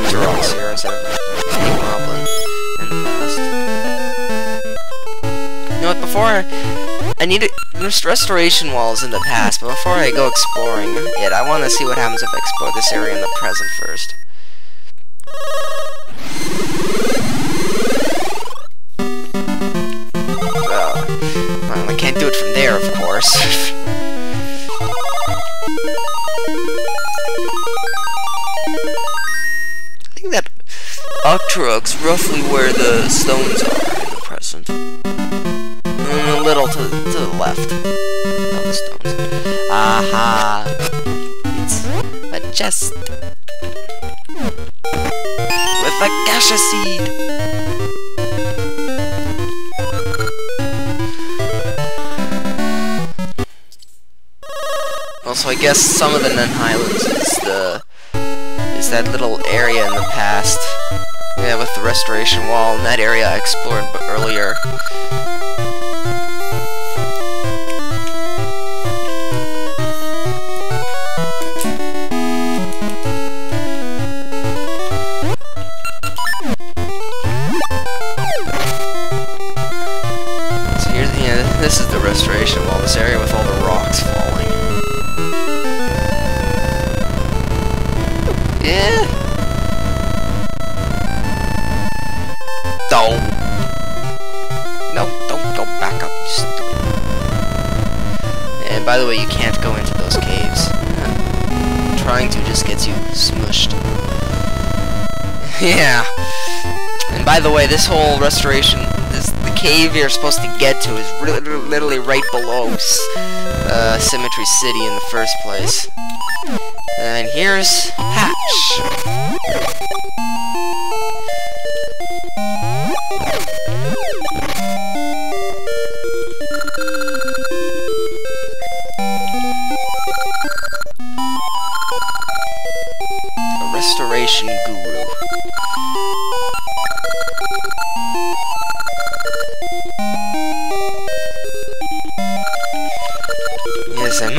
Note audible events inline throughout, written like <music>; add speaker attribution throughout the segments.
Speaker 1: Octoroks here instead of any Moblin in the past. You know what, before I, I need to, there's restoration walls in the past, but before I go exploring it, I want to see what happens if I explore this area in the present first. Octorok's roughly where the stones are in the present. Mm, a little to, to the left of the stones. Aha! It's chest. With a Gasha seed! Also, I guess some of the Nuun Highlands is the is that little area in the past. Yeah, with the restoration wall in that area I explored earlier. So here's yeah, uh, this is the restoration wall, this area with all the Don't. No, don't go back up, you stupid. And by the way, you can't go into those caves. Trying to just gets you smushed. <laughs> yeah. And by the way, this whole restoration, this the cave you're supposed to get to is really, literally right below uh, Symmetry City in the first place. And here's Patch.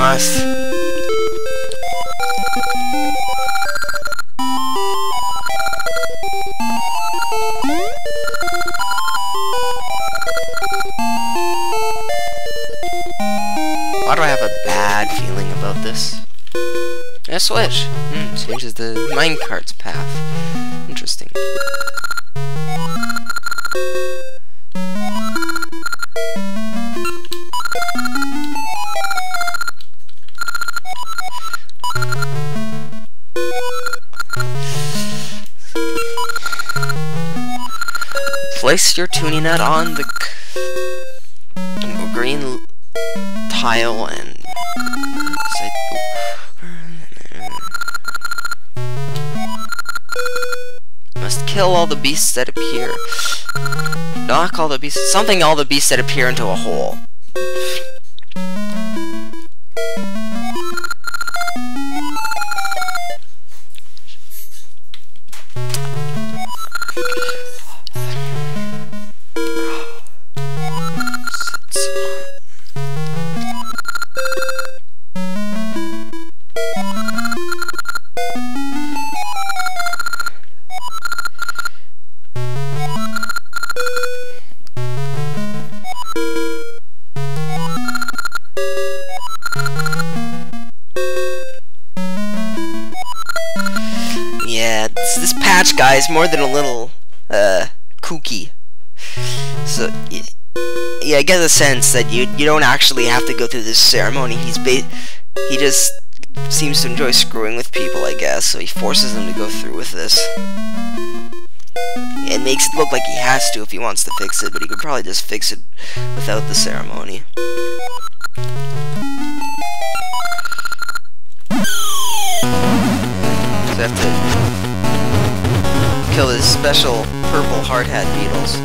Speaker 1: Must. Why do I have a bad feeling about this? A switch. Hmm, changes the minecart's path. Interesting. Place your Tuni Nut on the green tile and must kill all the beasts that appear. Knock all the beasts. Something all the beasts that appear into a hole. Yeah, this, patch guy is more than a little, uh, kooky. So, yeah, I get the sense that you you don't actually have to go through this ceremony. He's ba- he just seems to enjoy screwing with people, I guess. So he forces them to go through with this. It makes it look like he has to if he wants to fix it, but he could probably just fix it without the ceremony. So I have to kill these special purple hard hat beetles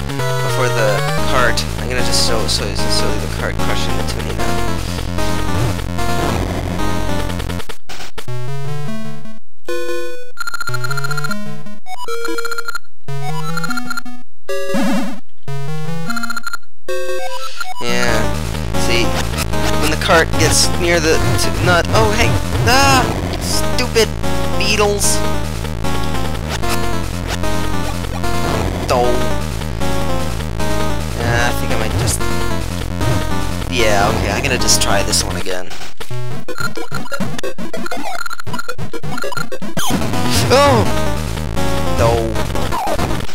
Speaker 1: before the cart. I'm gonna just show so slowly the cart crushing near the nut. Oh, hey! Ah! Stupid beetles! Though. Yeah, I think I might just... Yeah, okay, I'm gonna just try this one again. Oh! No.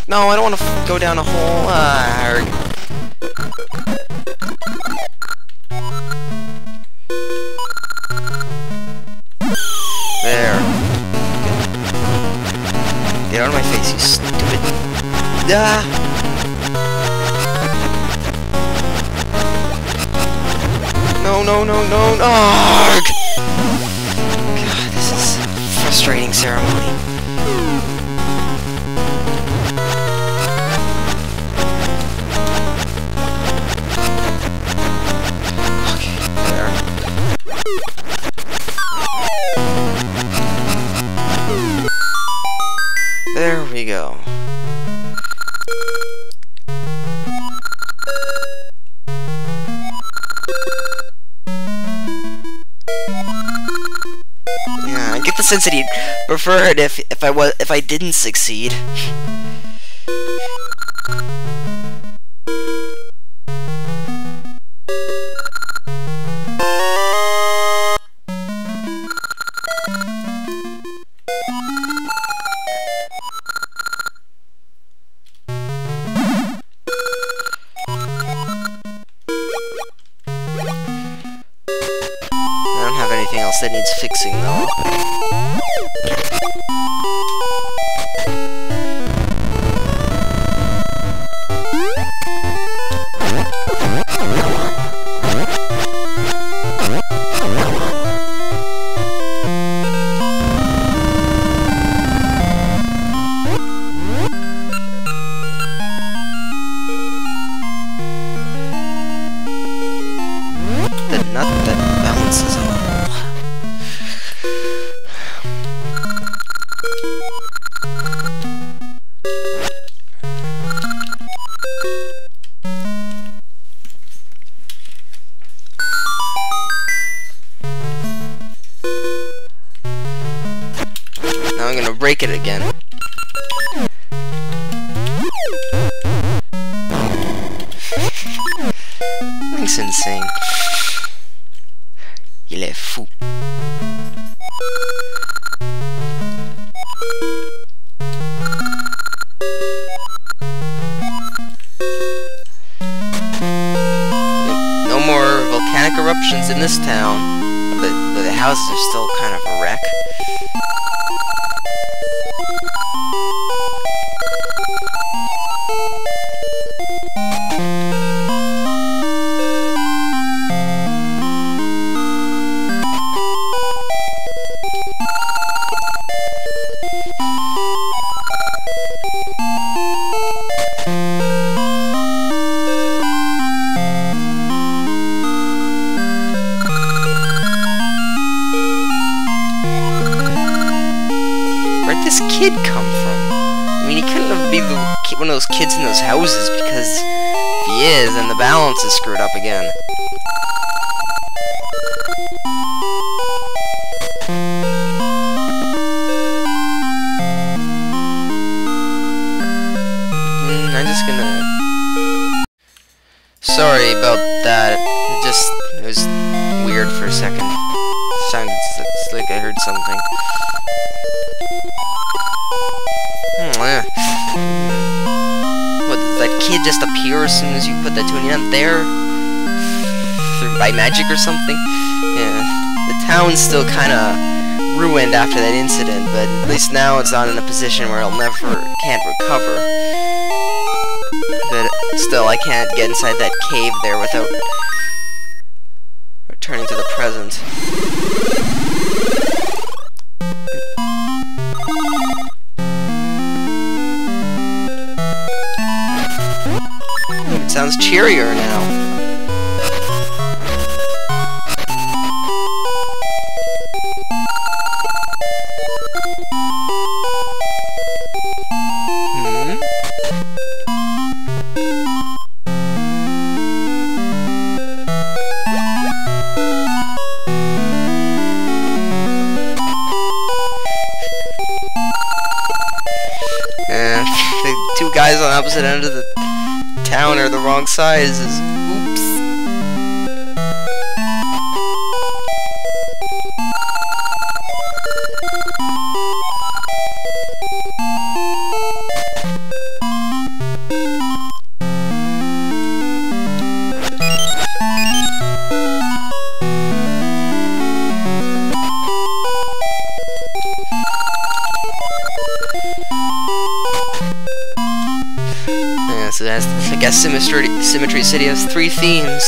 Speaker 1: No, I don't want to go down a hole. Ah, Ah! No, no, no, no, no! Arg! God, this is a frustrating ceremony. That he'd prefer it if if I was if I didn't succeed. I don't have anything else that needs fixing though. Break it again. Link's insane. Il est fou. No more volcanic eruptions in this town, but, but the houses are still kind of a wreck. This kid come from? I mean, he couldn't have been one of those kids in those houses because if he is, then the balance is screwed up again. Mm, I'm just gonna. Sorry about that. It just it was as soon as you put that to an end there? Through, by magic or something? Yeah. The town's still kinda ruined after that incident, but at least now it's not in a position where it'll never, can't recover. But still, I can't get inside that cave there without returning to the present. Sounds cheerier now. Hmm? <laughs> On opposite end of the wrong sizes. So that's, I guess Symmetry, Symmetry City has three themes.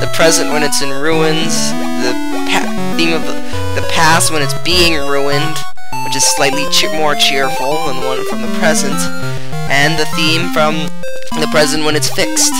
Speaker 1: The present when it's in ruins, the theme of the, the past when it's being ruined, which is slightly che more cheerful than the one from the present, and the theme from the present when it's fixed.